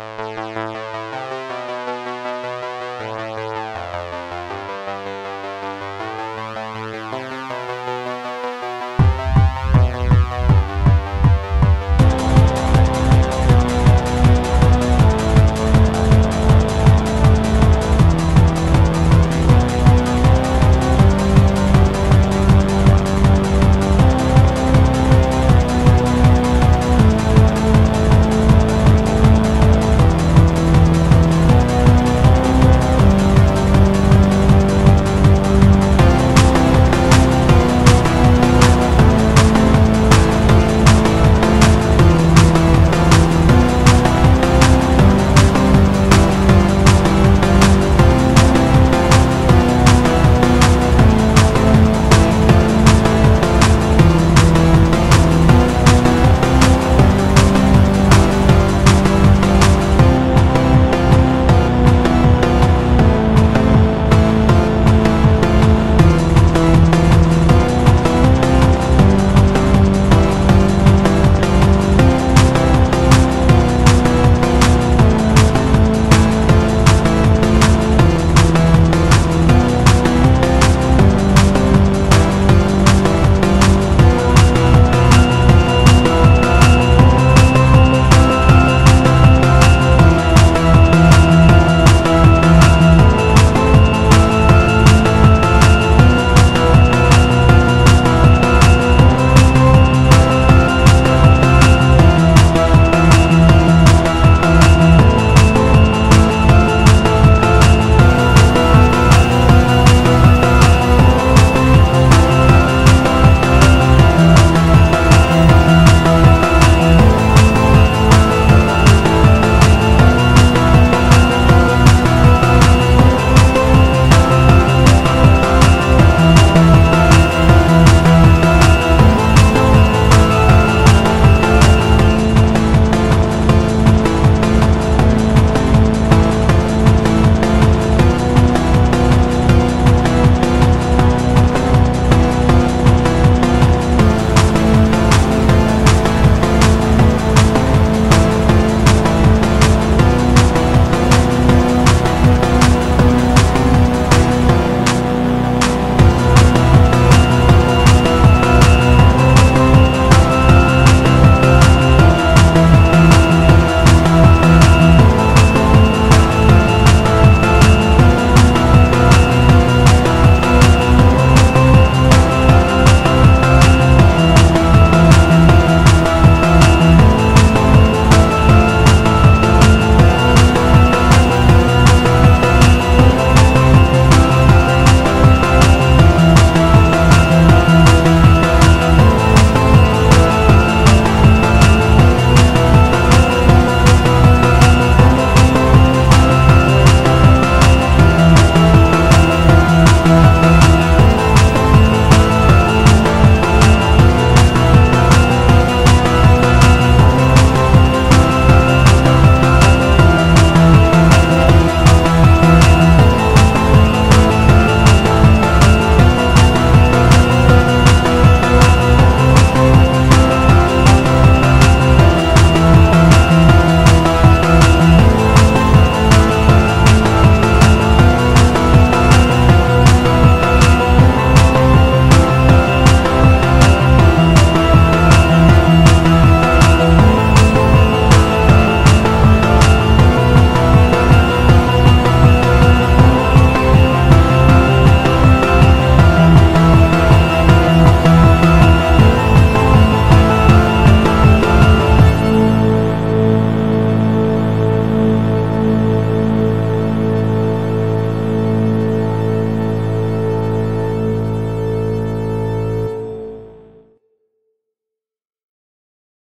you